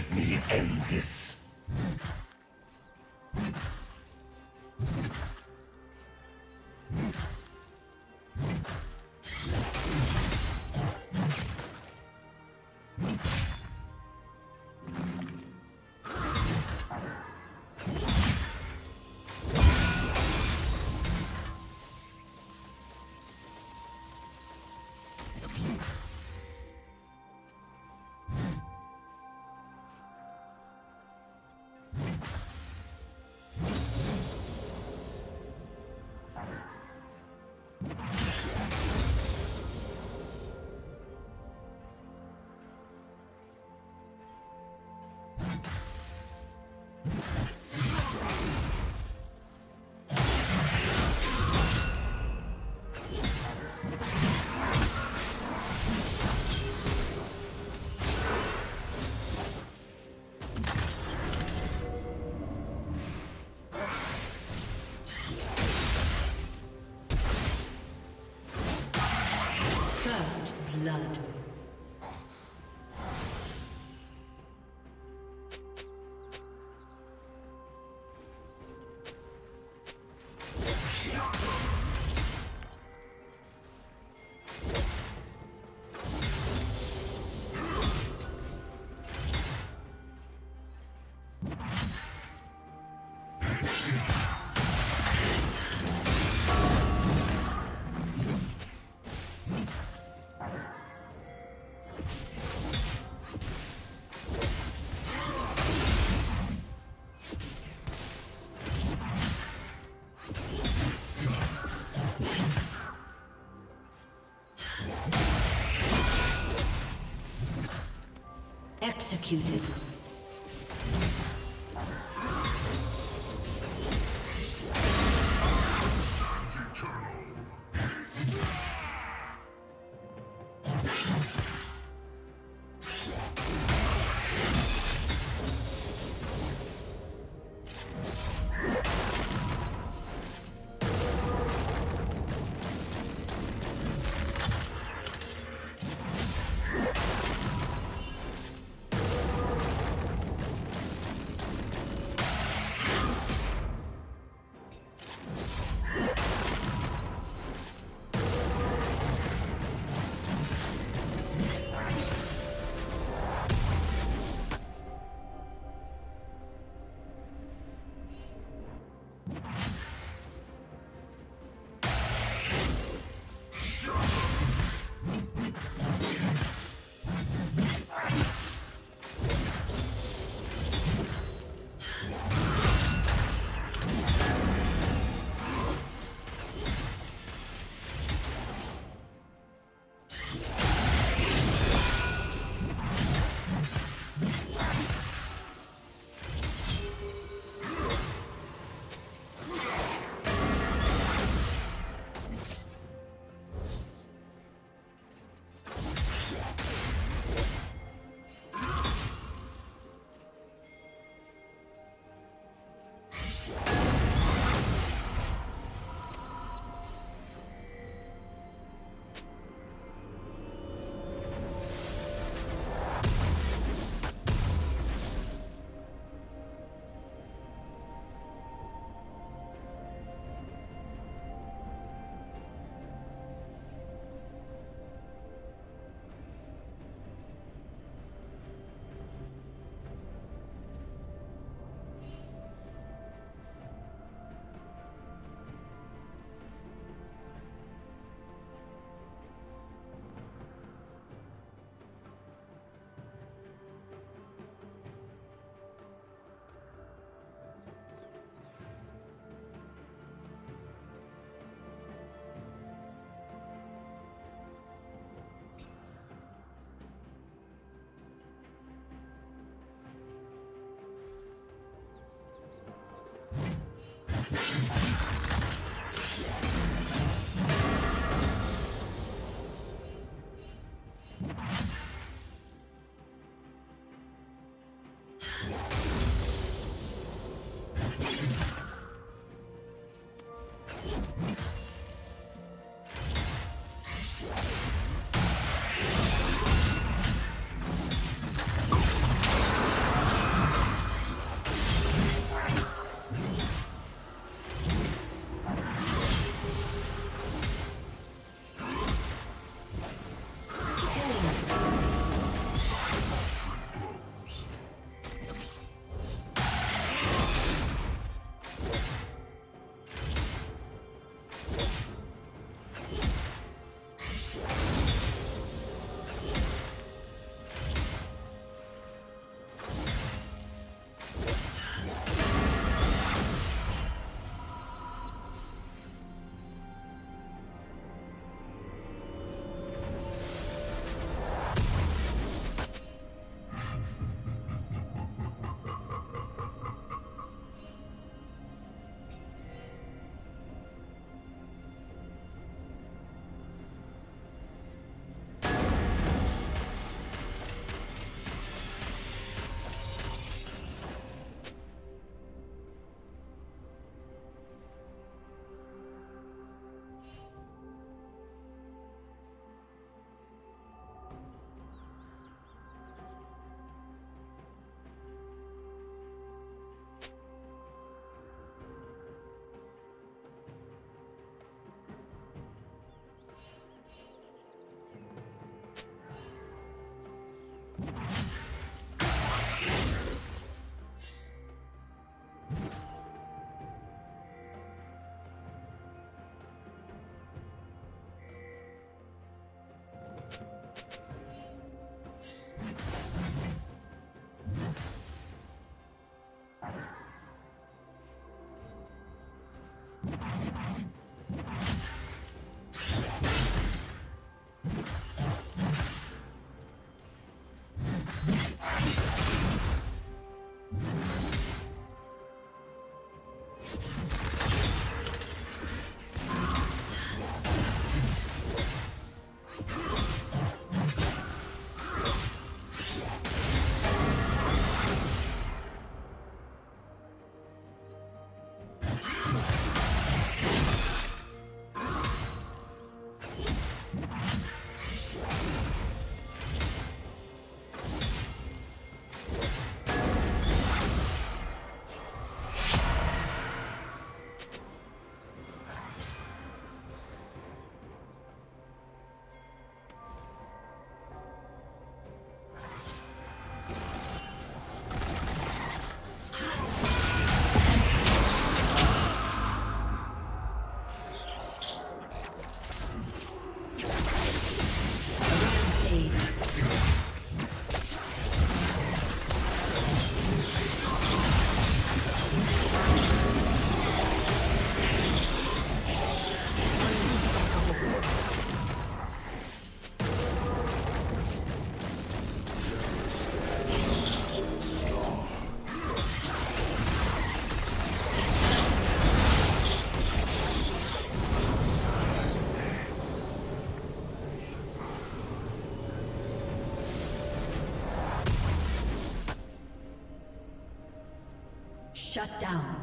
Let me end this. Executed. Shut down.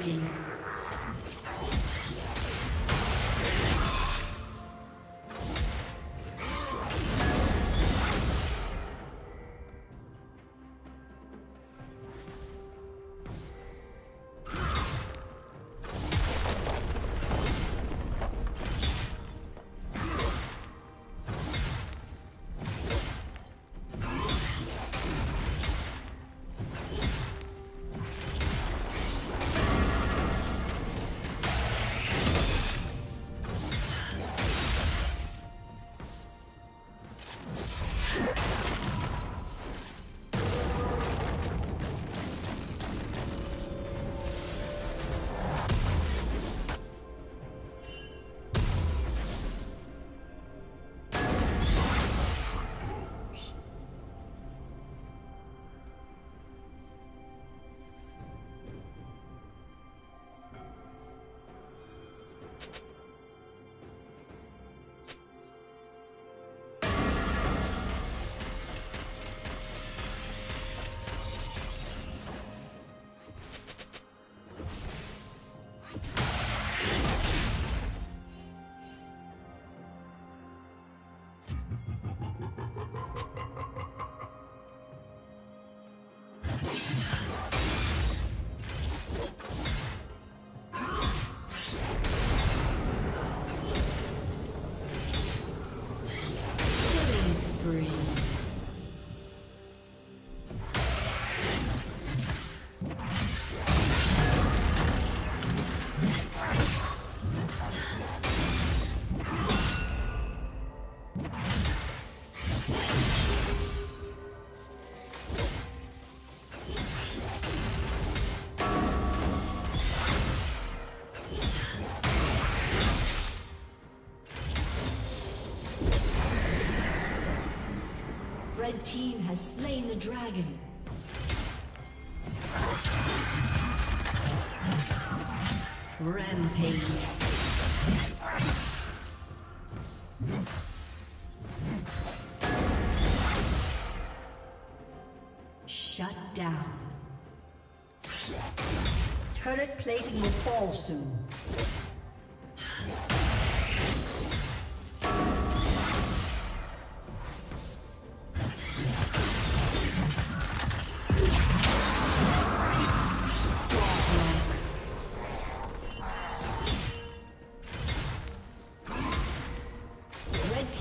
金 team has slain the dragon. Rampage. Shut down. Turret plating will fall soon.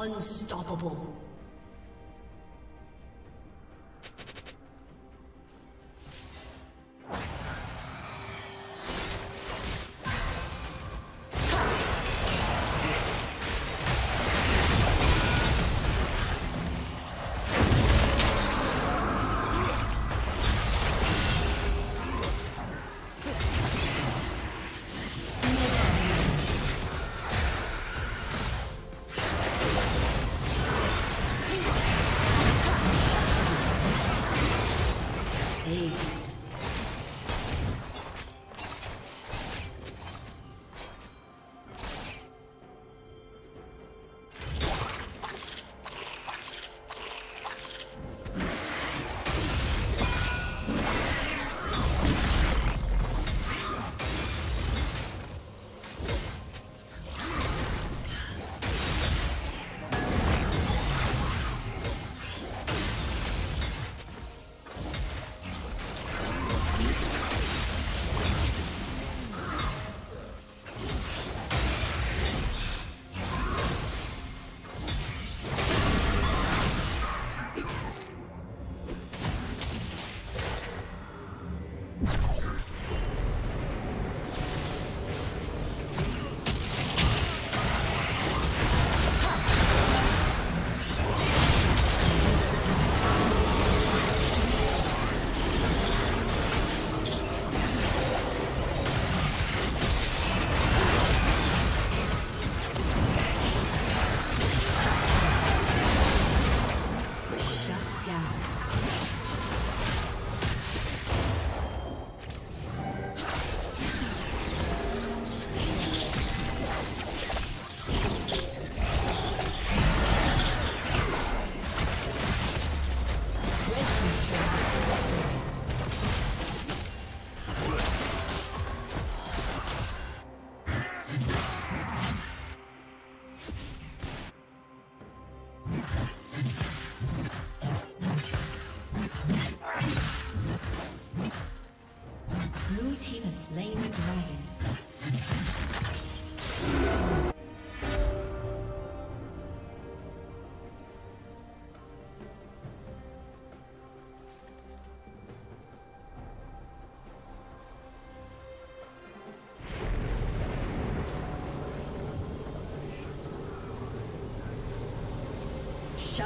Unstoppable.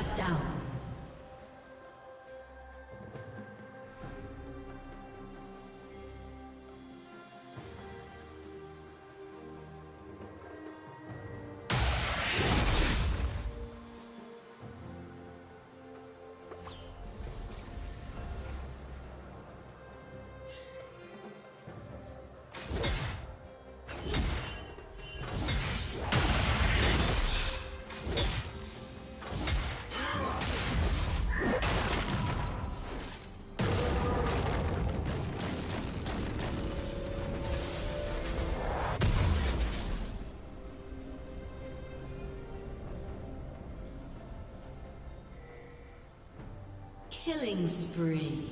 Shut down. Killing spree.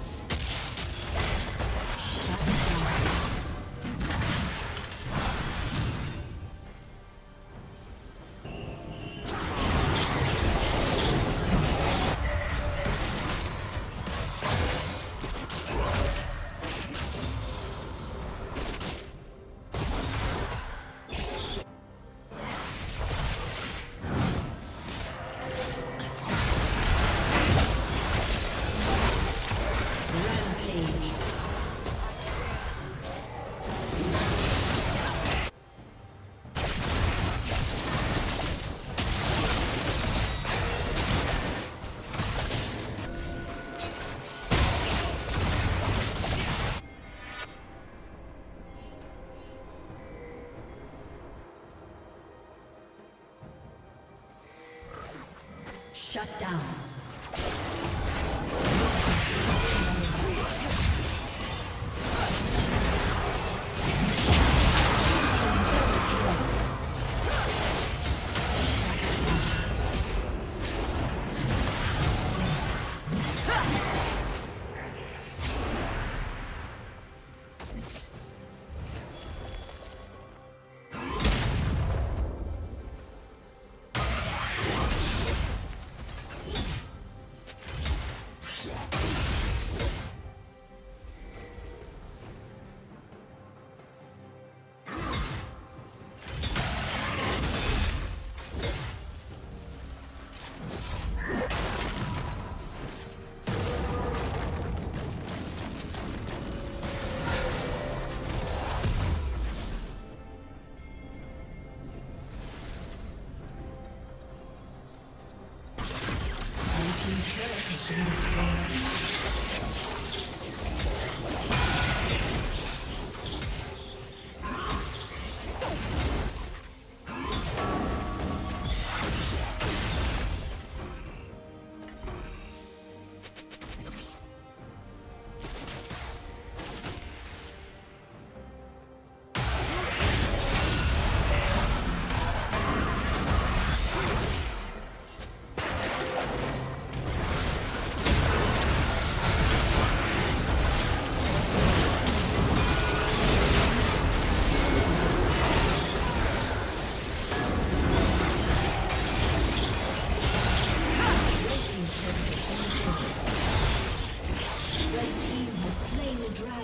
Shut down.